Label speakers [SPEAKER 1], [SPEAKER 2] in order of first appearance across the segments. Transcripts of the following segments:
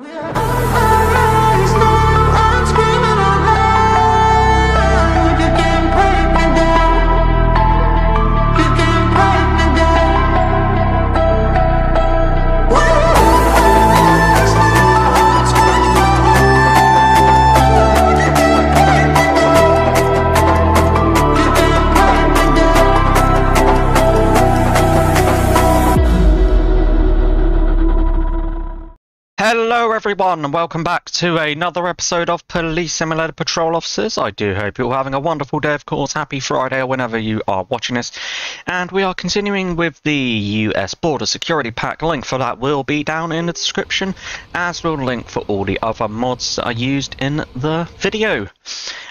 [SPEAKER 1] Hello, everyone, and welcome back to another episode of Police Simulator Patrol Officers. I do hope you're having a wonderful day, of course. Happy Friday, or whenever you are watching this. And we are continuing with the US Border Security Pack. Link for that will be down in the description, as will link for all the other mods that are used in the video.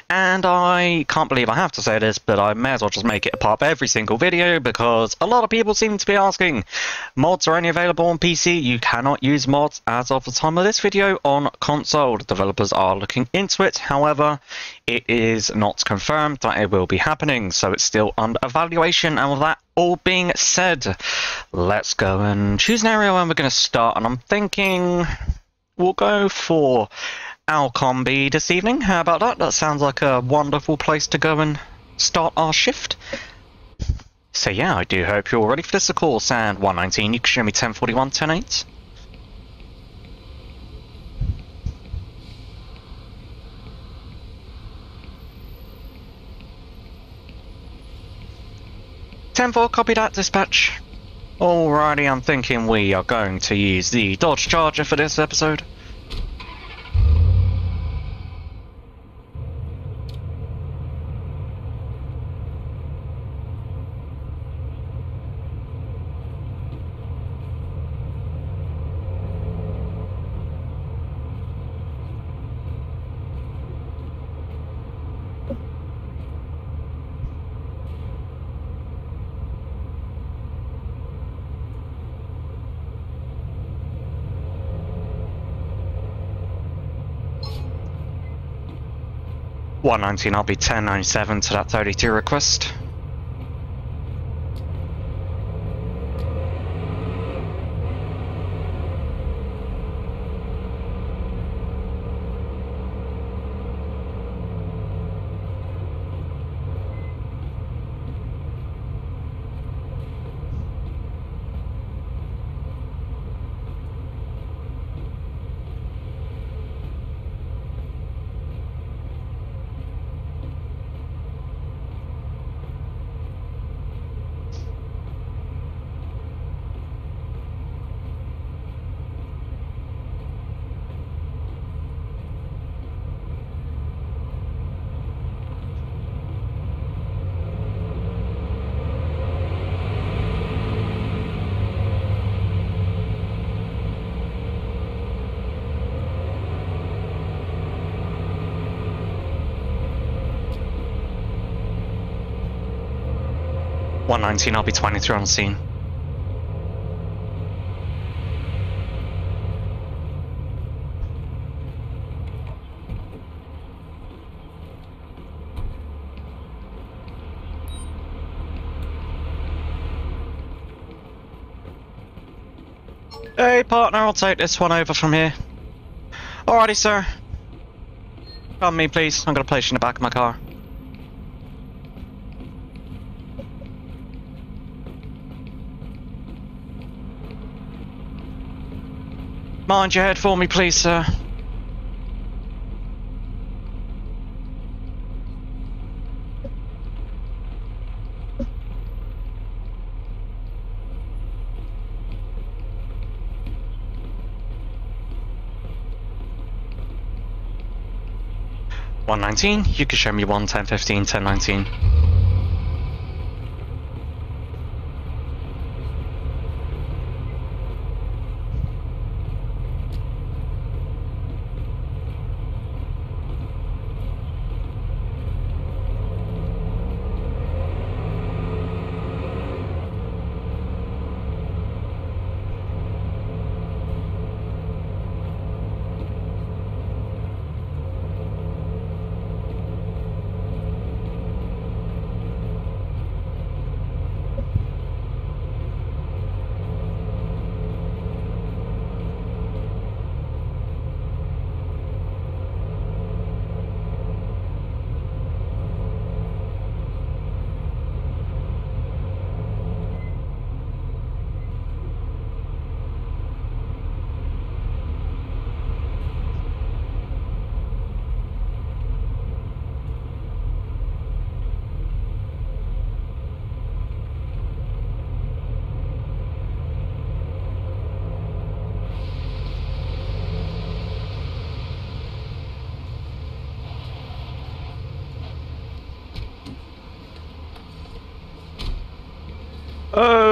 [SPEAKER 1] And I can't believe I have to say this, but I may as well just make it a part of every single video because a lot of people seem to be asking. Mods are only available on PC. You cannot use mods as of the time of this video on console. The developers are looking into it. However, it is not confirmed that it will be happening, so it's still under evaluation. And with that all being said, let's go and choose an area where we're going to start. And I'm thinking we'll go for Alcombe this evening. How about that? That sounds like a wonderful place to go and start our shift. So yeah, I do hope you're ready for this, of course. And 119, you can show me 1041, 108. Ten four, copy that, dispatch. Alrighty, I'm thinking we are going to use the Dodge Charger for this episode. One nineteen, I'll be ten ninety seven to that thirty two request. One nineteen, I'll be twenty three on scene. Hey partner, I'll take this one over from here. Alrighty sir. Come me please, I'm gonna place you in the back of my car. Mind your head for me please sir. One nineteen, you can show me one ten fifteen, ten nineteen.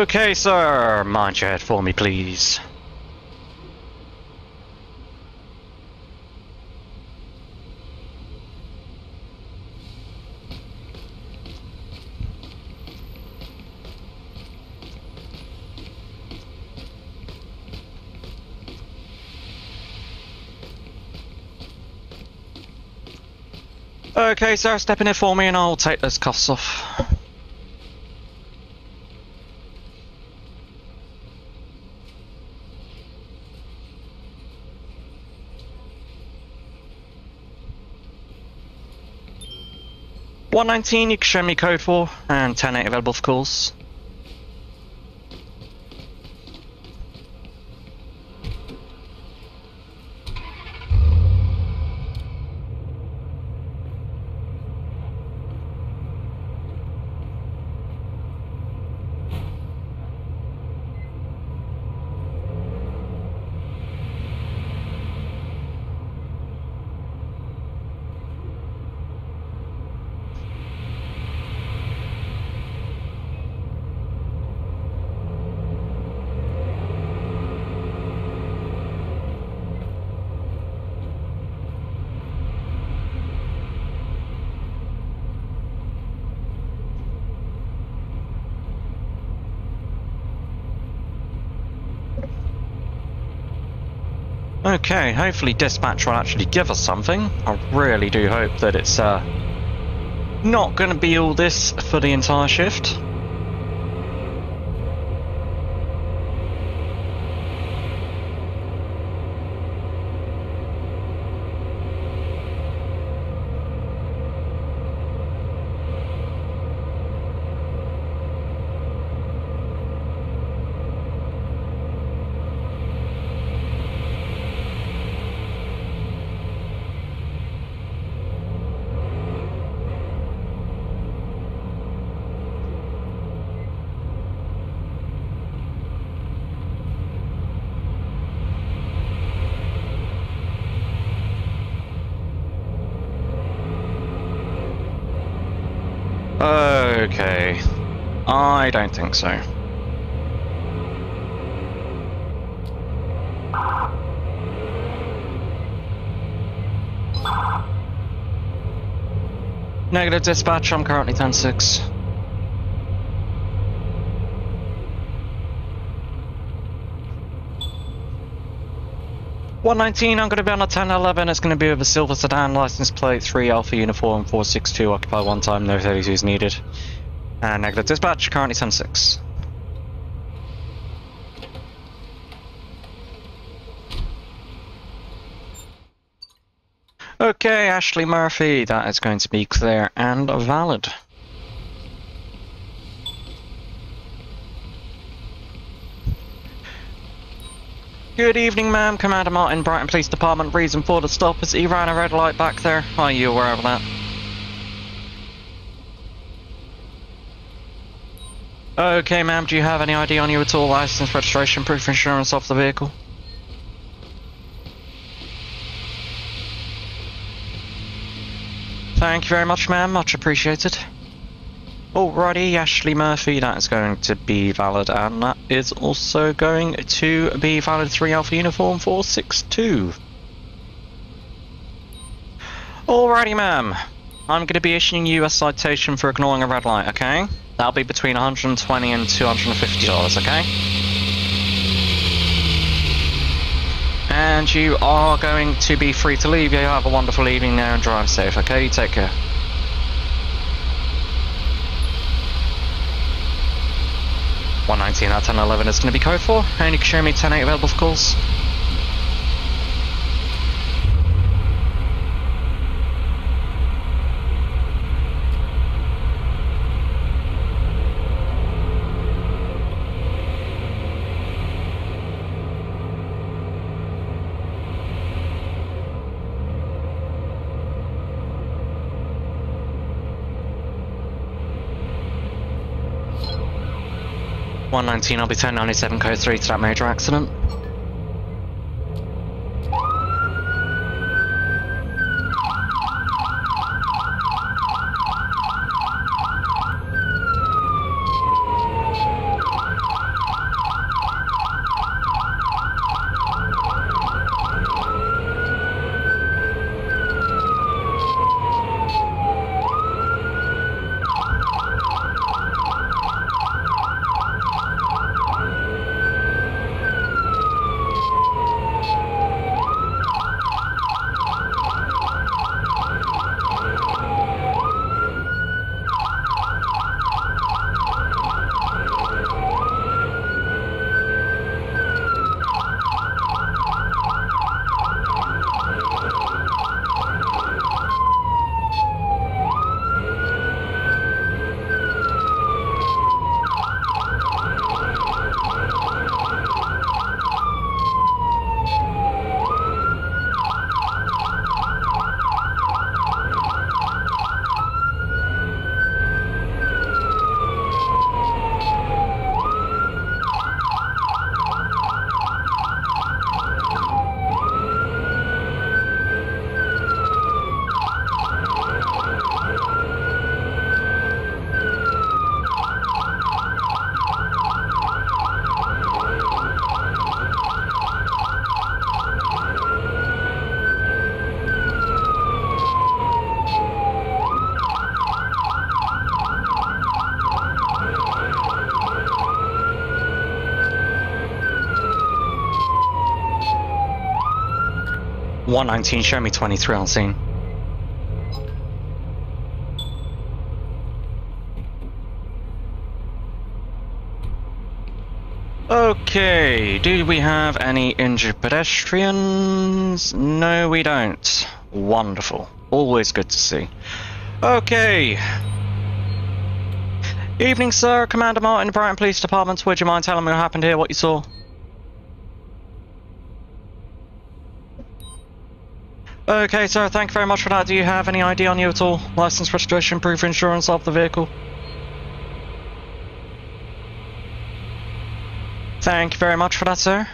[SPEAKER 1] Okay, sir. Mind your head for me, please. Okay, sir, step in here for me and I'll take those cuffs off. One nineteen, you can show me code four, and ten eight available for calls. Okay, hopefully dispatch will actually give us something. I really do hope that it's uh, not going to be all this for the entire shift. Okay. I don't think so. Negative dispatch, I'm currently 10-6. One nineteen. I'm going to be on a ten eleven. It's going to be with a silver sedan, license plate three Alpha uniform four six two. Occupy one time. No thirty two is needed. And negative dispatch. Currently ten six. Okay, Ashley Murphy. That is going to be clear and valid. Good evening, ma'am. Commander Martin, Brighton Police Department. Reason for the stop is he ran a red light back there. Are you aware of that? Okay, ma'am. Do you have any ID on you at all? License, registration, proof of insurance off the vehicle? Thank you very much, ma'am. Much appreciated. Alrighty, Ashley Murphy, that is going to be valid, and that is also going to be valid 3 Alpha Uniform 462. Alrighty, ma'am. I'm going to be issuing you a citation for ignoring a red light, okay? That'll be between 120 and $250, okay? And you are going to be free to leave. You have a wonderful evening now and drive safe, okay? You take care. One nineteen out ten eleven is going to be code four, and you can show me ten eight available for calls. One nineteen, I'll be ten ninety seven code three to that major accident. 119, show me 23 on scene. Okay, do we have any injured pedestrians? No, we don't. Wonderful. Always good to see. Okay. Evening, sir. Commander Martin, Brighton Police Department. Would you mind telling me what happened here, what you saw? Okay, sir. Thank you very much for that. Do you have any ID on you at all? License, registration, proof of insurance of the vehicle? Thank you very much for that, sir.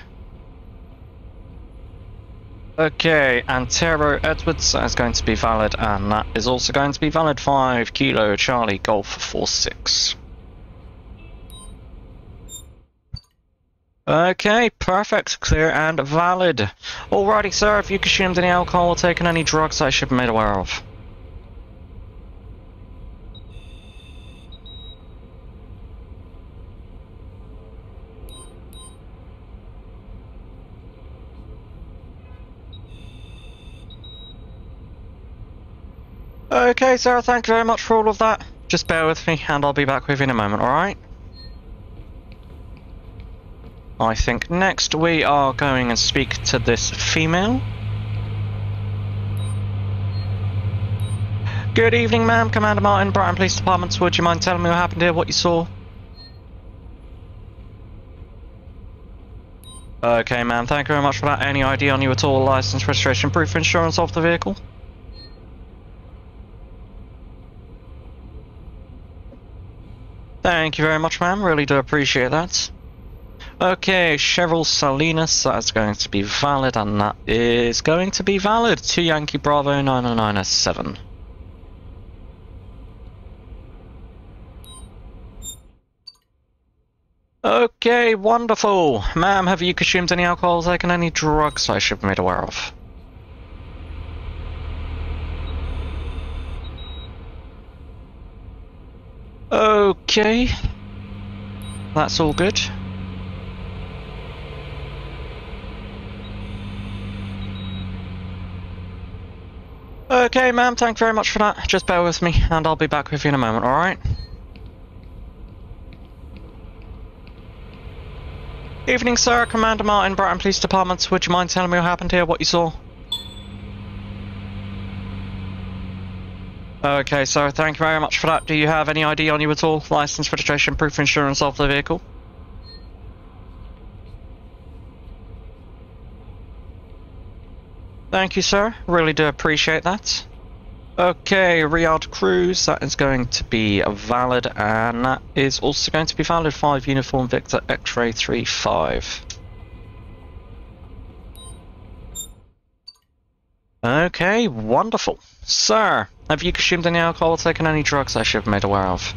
[SPEAKER 1] Okay, Antero Edwards is going to be valid, and that is also going to be valid 5 Kilo Charlie Golf 46. Okay, perfect, clear and valid. Alrighty, sir, if you consumed any alcohol or taken any drugs I should be made aware of. Okay, sir, thank you very much for all of that. Just bear with me and I'll be back with you in a moment, alright? I think next we are going and speak to this female. Good evening, ma'am. Commander Martin, Brighton Police Department. Would you mind telling me what happened here, what you saw? Okay, ma'am. Thank you very much for that. Any ID on you at all? License, registration, proof, insurance of the vehicle? Thank you very much, ma'am. Really do appreciate that. Okay, Cheryl Salinas, that's going to be valid, and that is going to be valid to Yankee Bravo 90907. Okay, wonderful. Ma'am, have you consumed any alcohol, taken any drugs I should be made aware of? Okay. That's all good. Okay, ma'am, thank you very much for that. Just bear with me, and I'll be back with you in a moment, alright? Evening, sir. Commander Martin, Brighton Police Department. Would you mind telling me what happened here, what you saw? Okay, so thank you very much for that. Do you have any ID on you at all? License, registration, proof of insurance of the vehicle? Thank you, sir. Really do appreciate that. Okay, Riyadh Cruise, that is going to be valid, and that is also going to be valid 5 Uniform Victor X-Ray 35. Okay, wonderful. Sir, have you consumed any alcohol or taken any drugs I should have made aware of?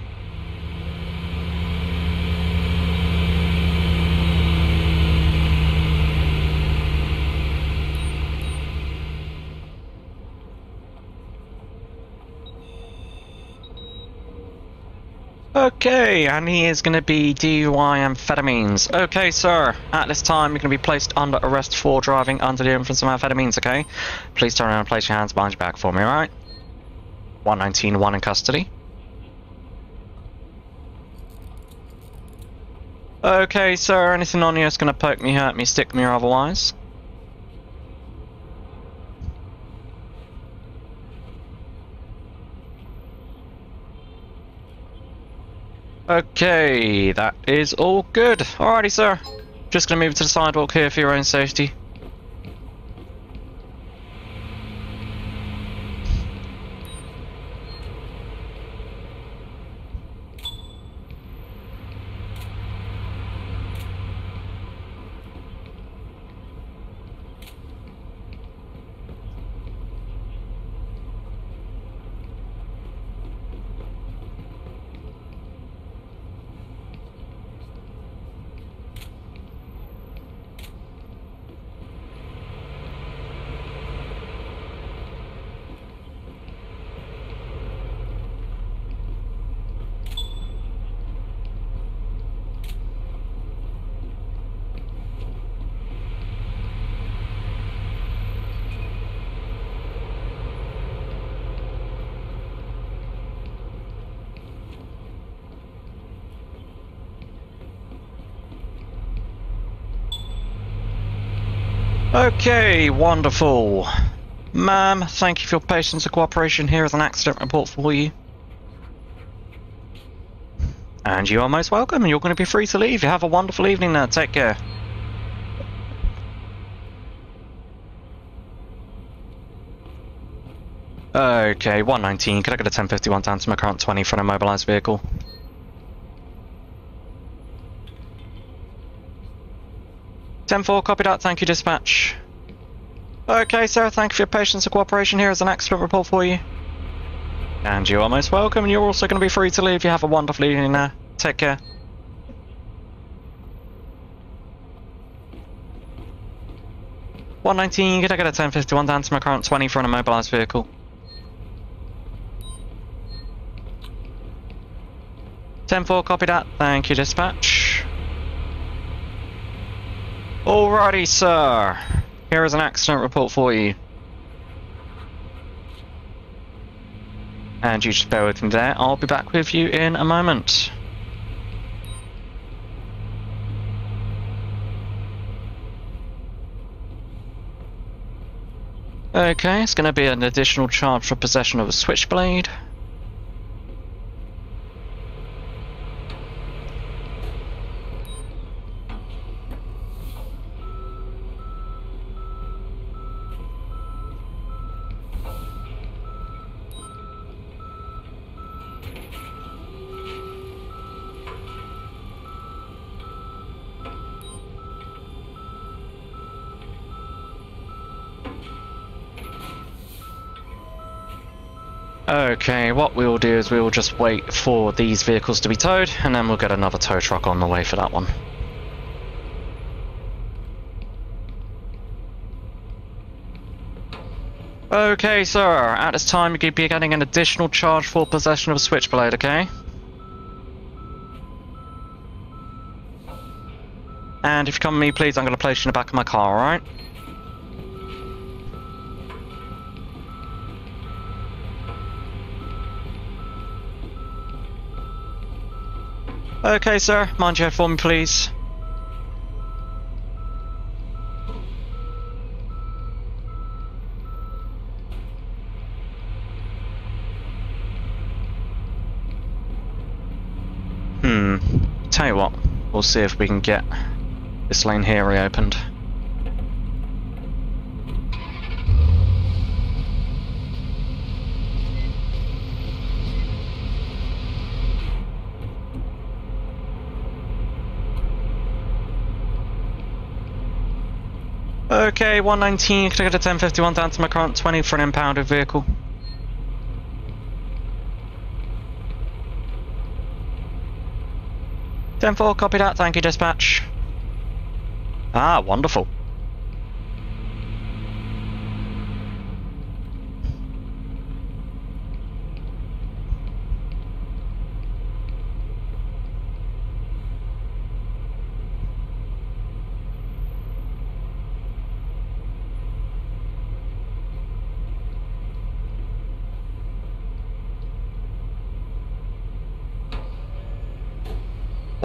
[SPEAKER 1] Okay, and he is going to be DUI amphetamines. Okay, sir. At this time, you're going to be placed under arrest for driving under the influence of amphetamines, okay? Please turn around and place your hands behind your back for me, alright? 119, one in custody. Okay, sir. Anything on you that's going to poke me, hurt me, stick me, or otherwise? Okay, that is all good. Alrighty, sir. Just gonna move to the sidewalk here for your own safety. Okay, wonderful. Ma'am, thank you for your patience and cooperation. Here is an accident report for you. And you are most welcome, and you're going to be free to leave. You have a wonderful evening now. Take care. Okay, 119. Could I get a 1051 down to my current 20 for an immobilized vehicle? Ten four, copy that. Thank you, dispatch. Okay, sir. Thank you for your patience and cooperation. Here is an accident report for you. And you are most welcome. And you're also going to be free to leave. You have a wonderful evening now. Take care. One nineteen. Could I get a ten fifty one down to my current twenty for an immobilized vehicle? Ten four. Copy that. Thank you, dispatch. Alrighty, sir. Here is an accident report for you. And you just bear with me there. I'll be back with you in a moment. Okay, it's going to be an additional charge for possession of a switchblade. What we'll do is we'll just wait for these vehicles to be towed, and then we'll get another tow truck on the way for that one. Okay, sir, at this time you could be getting an additional charge for possession of a switchblade, okay? And if you come with me, please, I'm going to place you in the back of my car, alright? Okay, sir. Mind your head for me, please. Hmm. Tell you what, we'll see if we can get this lane here reopened. Okay, 119, can I get a 1051 down to my current 20 for an impounded vehicle? Ten four, copy that. Thank you, dispatch. Ah, wonderful.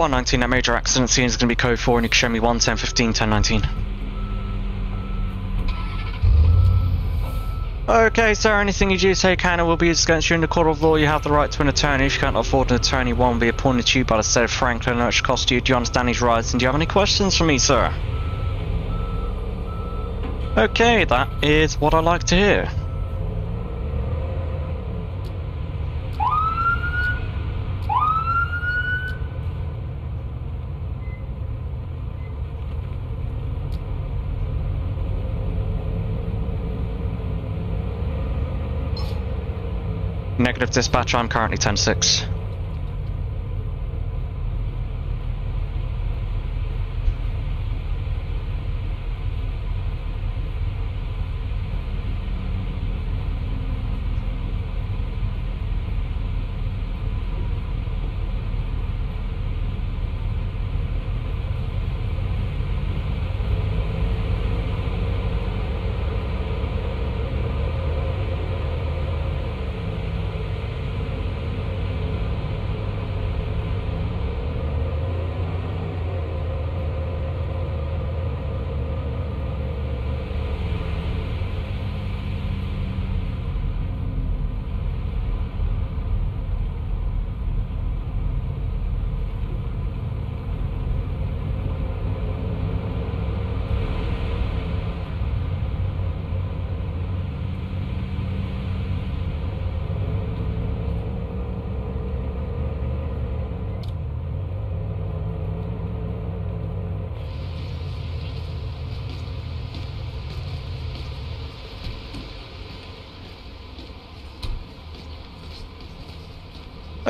[SPEAKER 1] One nineteen. That major accident scene is going to be code four, and you can show me one ten fifteen ten nineteen. Okay, sir, anything you do say can or will be used against you in the court of law. You have the right to an attorney. If you can't afford an attorney, one will be appointed to you by the state of Franklin, should cost you. Do you understand these rights? And do you have any questions for me, sir? Okay, that is what I like to hear. Negative dispatch, I'm currently 10-6.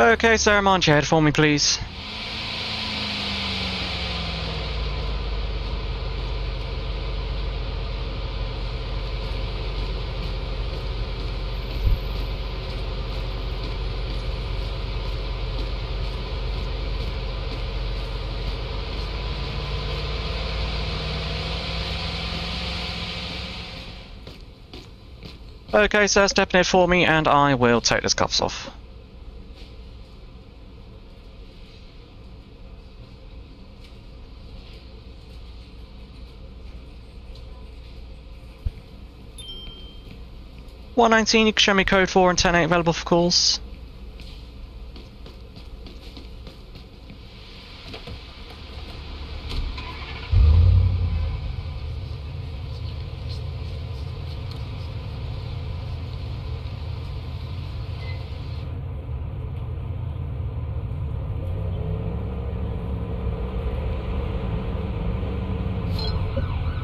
[SPEAKER 1] Okay, sir, mind your head for me, please. Okay, sir, step in it for me and I will take the cuffs off. One nineteen, you can show me code four and ten eight available for calls.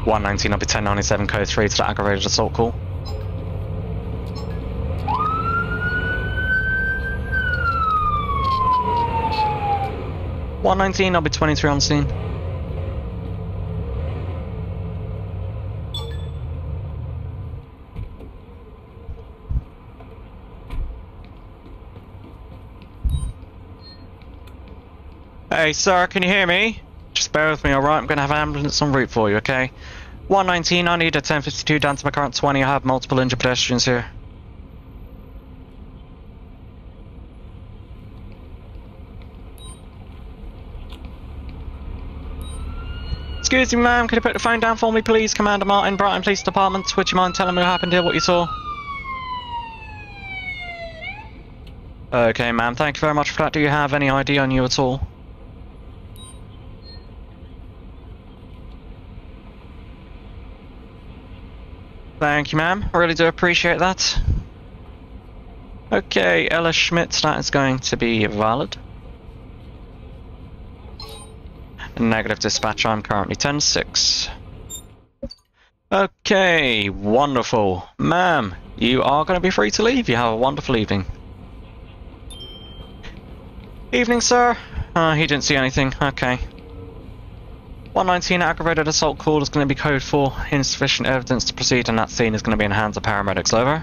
[SPEAKER 1] One nineteen, I'll be ten ninety seven code three to the aggravated assault call. One nineteen, I'll be twenty three on scene. Hey, sir, can you hear me? Just bear with me, alright? I'm gonna have an ambulance en route for you, okay? 119, I need a 1052 down to my current 20. I have multiple injured pedestrians here. Excuse me, ma'am, could you put the phone down for me, please? Commander Martin, Brighton Police Department. Would you mind telling me what happened here, what you saw? Okay, ma'am, thank you very much for that. Do you have any ID on you at all? Thank you, ma'am. I really do appreciate that. Okay, Ella Schmidt, that is going to be valid. Negative dispatch, I'm currently 10-6. Okay, wonderful. Ma'am, you are going to be free to leave. You have a wonderful evening. Evening, sir. Uh, he didn't see anything. Okay. 119 aggravated assault call is going to be code 4. Insufficient evidence to proceed and that scene is going to be in the hands of paramedics. Over.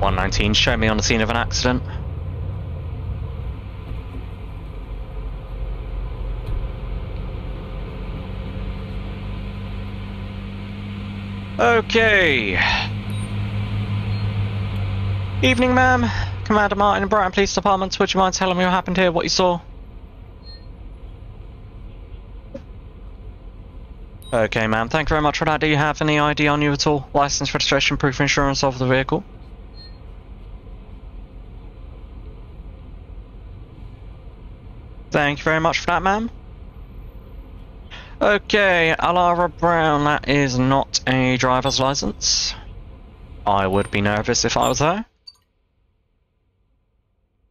[SPEAKER 1] One nineteen, show me on the scene of an accident. Okay. Evening, ma'am. Commander Martin, Brighton Police Department. Would you mind telling me what happened here, what you saw? Okay, ma'am. Thank you very much for that. Do you have any ID on you at all? License, registration, proof insurance of the vehicle? Thank you very much for that, ma'am. Okay, Alara Brown, that is not a driver's license. I would be nervous if I was her.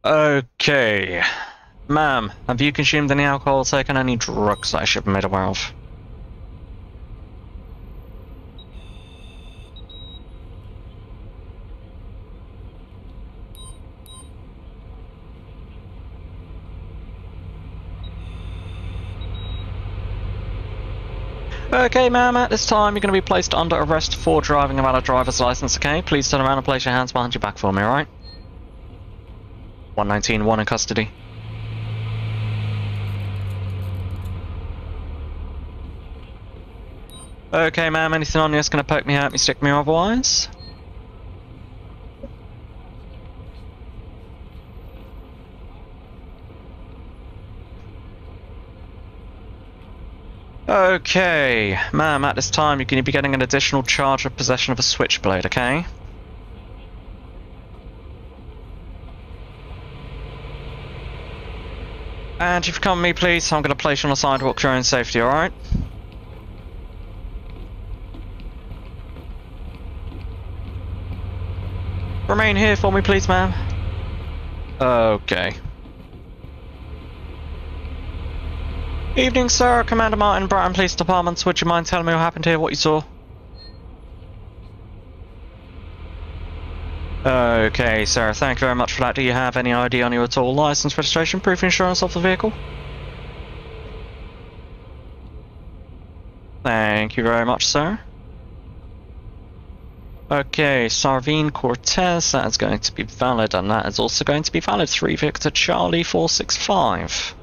[SPEAKER 1] Okay. Ma'am, have you consumed any alcohol or taken any drugs that I should be made aware of? Okay, ma'am, at this time you're going to be placed under arrest for driving without a driver's license, okay? Please turn around and place your hands behind your back for me, alright? 119, one in custody. Okay, ma'am, anything on you that's going to poke me out, me stick me otherwise? Okay, ma'am, at this time you're going to be getting an additional charge of possession of a switchblade, okay? And if you come with me, please, I'm going to place you on the sidewalk for your own safety, alright? Remain here for me, please, ma'am. Okay. Evening, sir. Commander Martin, Brighton Police Department. Would you mind telling me what happened here, what you saw? Okay, sir. Thank you very much for that. Do you have any ID on you at all? License, registration, proof of insurance of the vehicle? Thank you very much, sir. Okay, Sarvine Cortez, that is going to be valid, and that is also going to be valid. 3 Victor Charlie 465.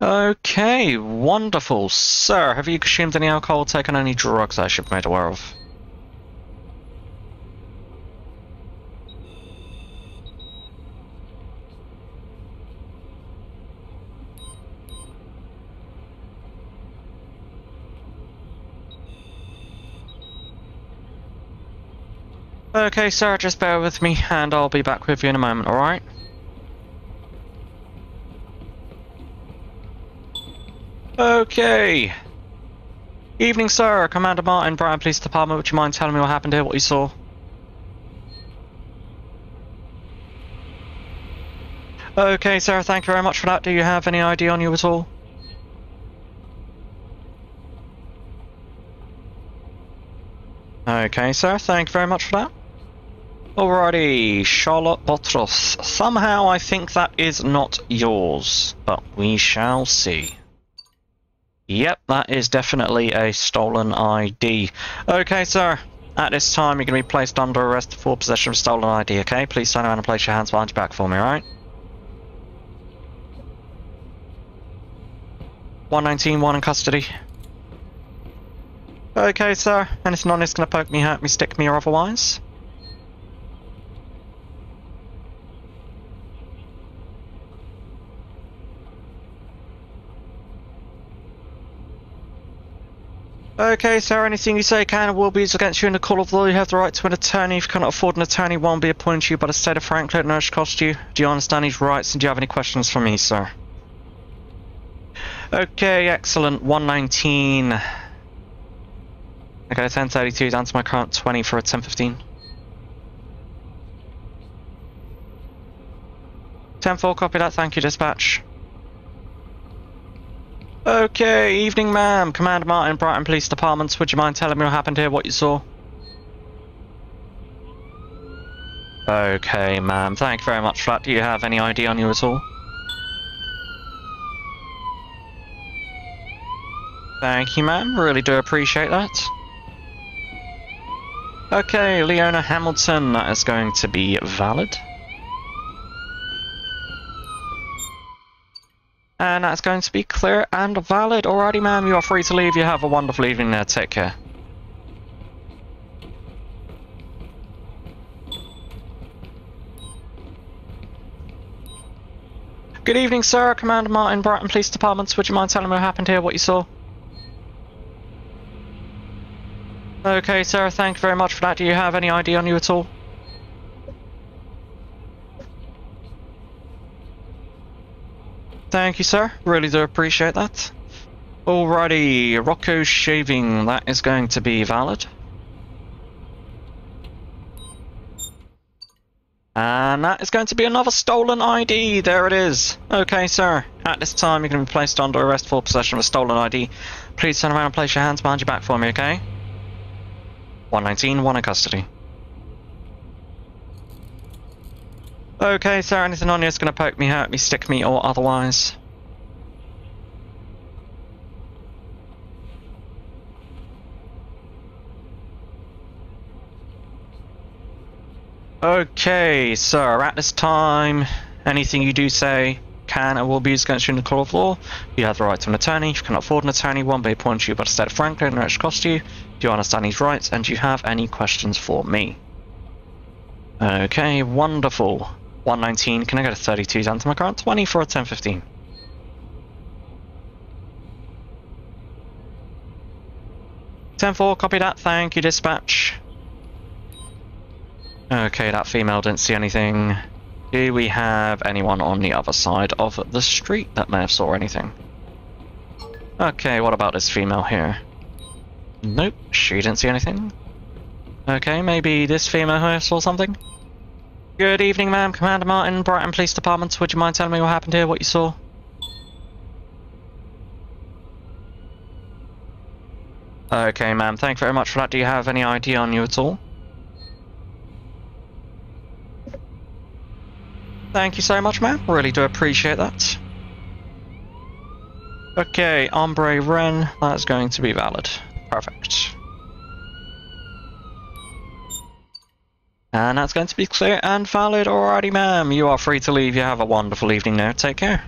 [SPEAKER 1] Okay, wonderful. Sir, have you consumed any alcohol, taken any drugs I should be made aware of? Okay, sir, just bear with me and I'll be back with you in a moment, alright? Okay. Evening, sir. Commander Martin, Brighton Police Department. Would you mind telling me what happened here, what you saw? Okay, sir. Thank you very much for that. Do you have any ID on you at all? Okay, sir. Thank you very much for that. Alrighty, Charlotte Botros. Somehow I think that is not yours, but we shall see. Yep, that is definitely a stolen ID. Okay, sir. At this time, you're going to be placed under arrest for possession of stolen ID, okay? Please turn around and place your hands behind your back for me, right? 119, one in custody. Okay, sir. Anything on this going to poke me, hurt me, stick me, or otherwise? Okay, sir, anything you say can and will be used against you in the court of law. You have the right to an attorney. If you cannot afford an attorney, one will be appointed to you by the state of Franklin and cost you. Do you understand these rights and do you have any questions for me, sir? Okay, excellent. 119. Okay, 1032 down to my current 20 for a 1015. 10-4, copy that. Thank you, dispatch. Okay, evening ma'am. Commander Martin, Brighton Police Department. Would you mind telling me what happened here, what you saw? Okay, ma'am. Thank you very much for that. Do you have any ID on you at all? Thank you, ma'am. Really do appreciate that. Okay, Leona Hamilton. That is going to be valid. And that's going to be clear and valid. Alrighty, ma'am, you are free to leave. You have a wonderful evening there. Take care. Good evening, sir. Commander Martin, Brighton Police Department. Would you mind telling me what happened here, what you saw? Okay, sir. Thank you very much for that. Do you have any ID on you at all? Thank you, sir. Really do appreciate that. Alrighty, Rocco shaving, that is going to be valid. And that is going to be another stolen ID. There it is. Okay, sir. At this time, you're going to be placed under arrest for possession of a stolen ID. Please turn around and place your hands behind your back for me, okay? 119, one in custody. Okay, sir, anything on you that's going to poke me, hurt me, stick me, or otherwise? Okay, sir, at this time, anything you do say can and will be used against you in the court of law. You have the right to an attorney. If you cannot afford an attorney, one may appoint you by the state of Franklin and which cost you. Do you understand these rights? And do you have any questions for me? Okay, wonderful. 119, can I get a 32 down to my current 20 for a 1015? Ten four, copy that. Thank you, dispatch. Okay, that female didn't see anything. Do we have anyone on the other side of the street that may have saw anything? Okay, what about this female here? Nope, she didn't see anything. Okay, maybe this female here saw something? Good evening, ma'am. Commander Martin, Brighton Police Department. Would you mind telling me what happened here, what you saw? Okay, ma'am. Thank you very much for that. Do you have any ID on you at all? Thank you so much, ma'am. Really do appreciate that. Okay, Ombre Ren. That's going to be valid. Perfect. And that's going to be clear and valid. Alrighty, ma'am. You are free to leave. You have a wonderful evening now. Take care.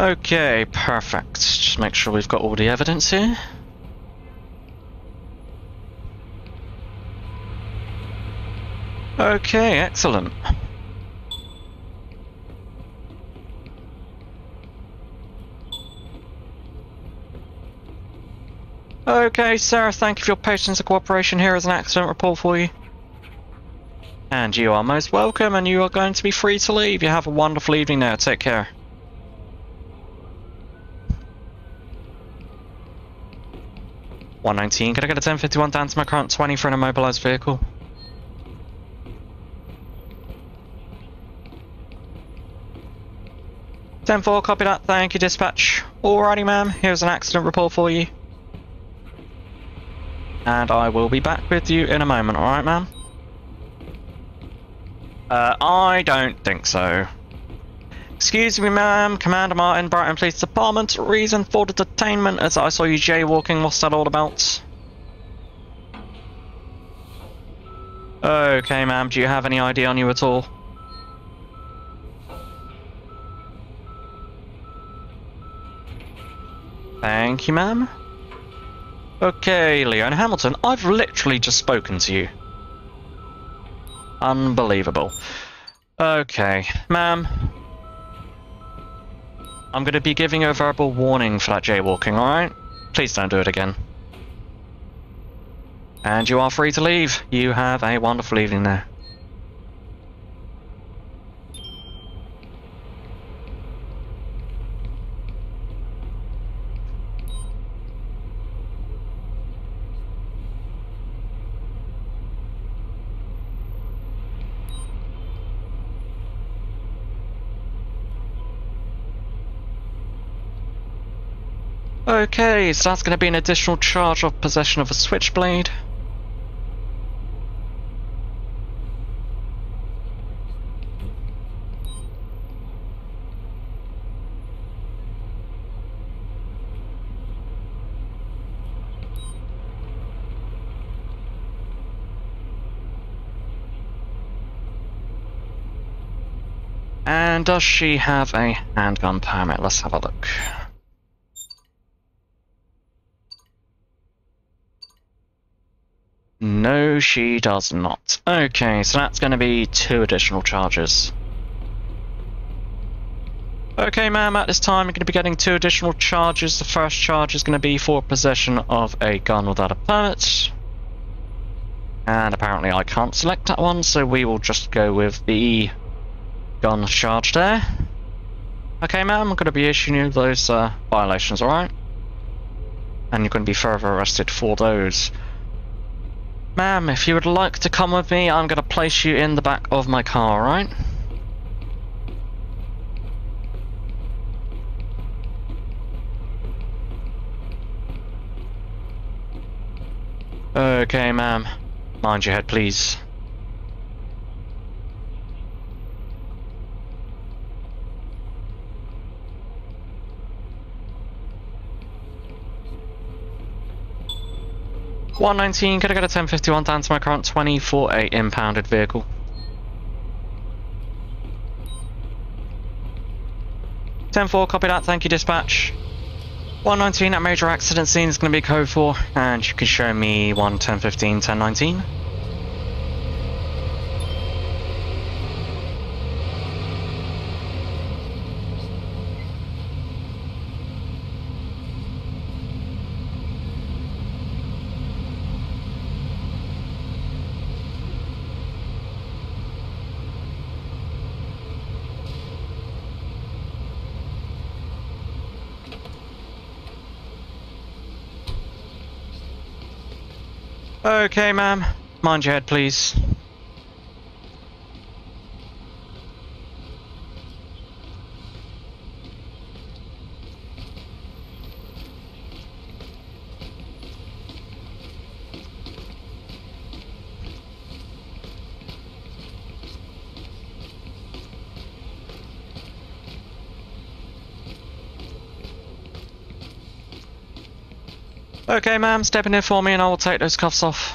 [SPEAKER 1] Okay, perfect. Just make sure we've got all the evidence here. Okay, excellent. Okay, Sarah, thank you for your patience and cooperation. Here is an accident report for you. And you are most welcome, and you are going to be free to leave. You have a wonderful evening now. Take care. One nineteen. Can I get a ten fifty one down to my current twenty for an immobilized vehicle? Ten four. Copy that. Thank you, dispatch. Alrighty, ma'am. Here's an accident report for you. And I will be back with you in a moment. All right, ma'am. Uh, I don't think so. Excuse me, ma'am. Commander Martin, Brighton Police Department. Reason for the detainment as I saw you jaywalking. What's that all about? Okay, ma'am. Do you have any ID on you at all? Thank you, ma'am. Okay, Leona Hamilton, I've literally just spoken to you. Unbelievable. Okay, ma'am. I'm going to be giving you a verbal warning for that jaywalking, alright? Please don't do it again. And you are free to leave. You have a wonderful evening there. Okay, so that's going to be an additional charge of possession of a switchblade. And does she have a handgun permit? Let's have a look. No, she does not. Okay, so that's going to be two additional charges. Okay, ma'am, at this time you're going to be getting two additional charges. The first charge is going to be for possession of a gun without a permit. And apparently I can't select that one, so we will just go with the gun charge there. Okay, ma'am, I'm going to be issuing you those uh, violations, alright? And you're going to be further arrested for those. Ma'am, if you would like to come with me, I'm going to place you in the back of my car, alright? Okay, ma'am. Mind your head, please. 119, gonna go to 1051 down to my current 20 for a impounded vehicle. Ten four, copy that, thank you dispatch. 119 at major accident scene is going to be code 4, and you can show me 1 10 Okay, ma'am. Mind your head, please. Okay, ma'am, step in here for me and I will take those cuffs off.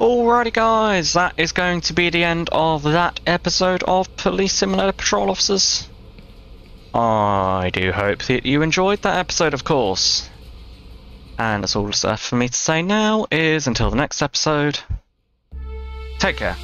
[SPEAKER 1] Alrighty guys, that is going to be the end of that episode of Police Simulator Patrol Officers. I do hope that you enjoyed that episode, of course. And that's all that's left for me to say now is until the next episode, take care.